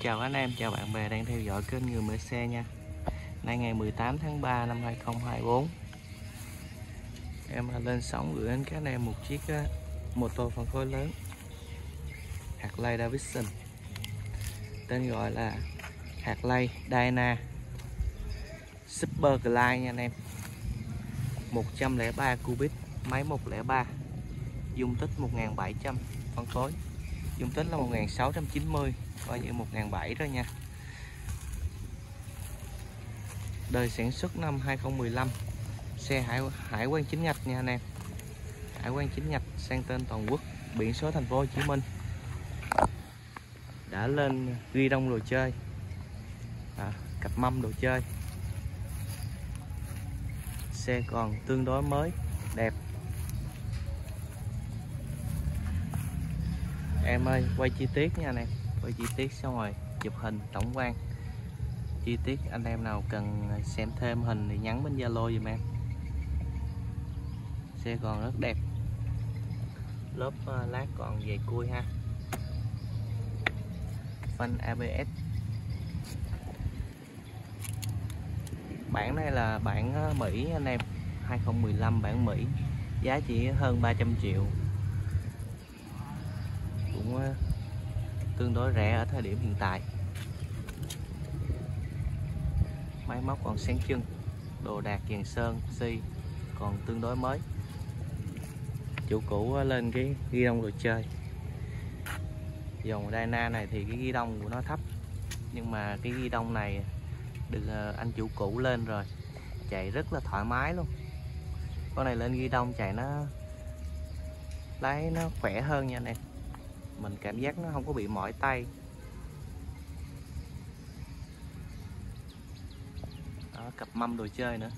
Chào anh em, chào bạn bè đang theo dõi kênh Người Mơ Xe nha. Nay ngày 18 tháng 3 năm 2024 Em lên sóng gửi đến các anh em một chiếc mô tô phân khối lớn Harley Davidson. Tên gọi là Harley Dyna Super Glide nha anh em. 103 cubic, máy 103 Dung tích 1700 phân khối. Dung tích là 1690 coi như 1.700 rồi nha. Đời sản xuất năm 2015 xe hải hải quan chính ngạch nha anh em. Hải quan chính ngạch sang tên toàn quốc biển số thành phố Hồ Chí Minh. Đã lên ghi đông đồ chơi. À, cặp mâm đồ chơi. Xe còn tương đối mới đẹp. Em ơi quay chi tiết nha anh em. Quay chi tiết xong rồi chụp hình tổng quan. Chi tiết anh em nào cần xem thêm hình thì nhắn bên zalo giùm em. Xe còn rất đẹp. Lớp uh, lát còn dày cui ha. Phanh ABS bản này là bản uh, Mỹ anh em. 2015 bản Mỹ. Giá chỉ hơn 300 triệu cũng ờ, tương đối rẻ ở thời điểm hiện tại. Máy móc còn sáng trưng, đồ đạc dàn sơn, xi còn tương đối mới. Chủ cũ ờ, lên cái ghi đông đồ chơi. Dòng Dyna này thì cái ghi đông của nó thấp, nhưng mà cái ghi đông này, được ờ, anh chủ cũ lên rồi, chạy rất là thoải mái luôn. Con này lên ghi đông chạy nó, lái nó khỏe hơn nha anh em mình cảm giác nó không có bị mỏi tay. Đó, cặp mâm đồ chơi nữa.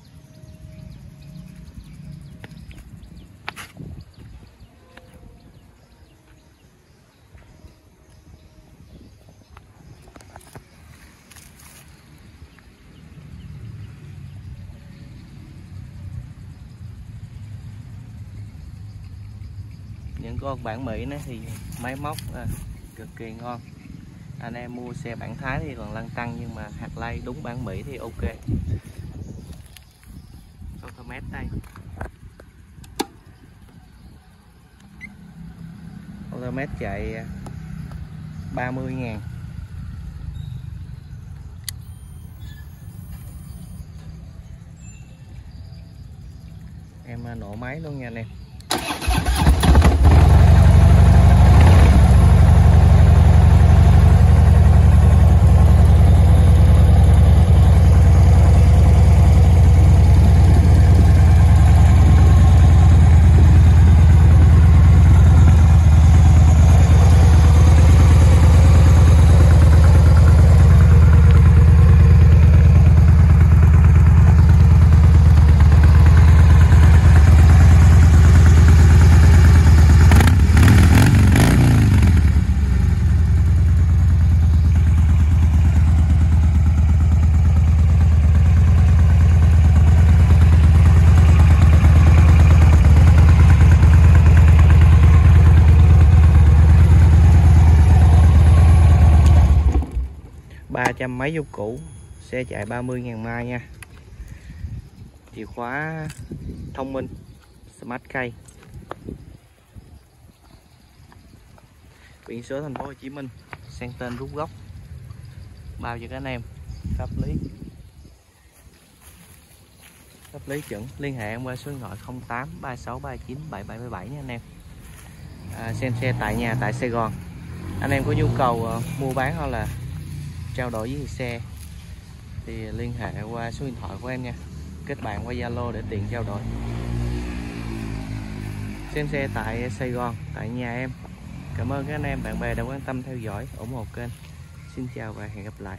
Những con bản Mỹ này thì máy móc à, cực kỳ ngon. Anh em mua xe bản Thái thì còn lăn tăng nhưng mà hạt lay đúng bản Mỹ thì ok. Automat đây. Automat chạy 30 à, ngàn. Em à, nổ máy luôn nha anh em. Trăm mấy vô cũ xe chạy 30.000 mai nha. Chìa khóa thông minh smart key. Biển số thành phố Hồ Chí Minh sang tên rút gốc. Bao cho các anh em pháp lý. Pháp lý chuẩn liên hệ em qua số điện thoại 08 36 39 7777 nha anh em. À, xem xe tại nhà tại Sài Gòn. Anh em có nhu cầu uh, mua bán hoặc là trao đổi với xe. Thì liên hệ qua số điện thoại của em nha. Kết bạn qua Zalo để tiện trao đổi. Xem xe tại Sài Gòn, tại nhà em. Cảm ơn các anh em, bạn bè đã quan tâm theo dõi. Ủng hộ kênh. Xin chào và hẹn gặp lại.